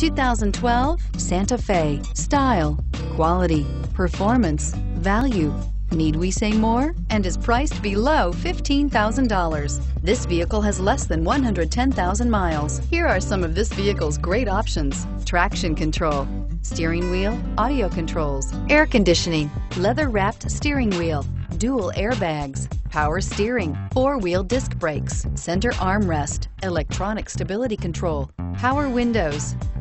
2012 Santa Fe. Style, quality, performance, value. Need we say more? And is priced below $15,000. This vehicle has less than 110,000 miles. Here are some of this vehicle's great options. Traction control, steering wheel, audio controls, air conditioning, leather wrapped steering wheel, dual airbags, power steering, four-wheel disc brakes, center armrest, electronic stability control, power windows.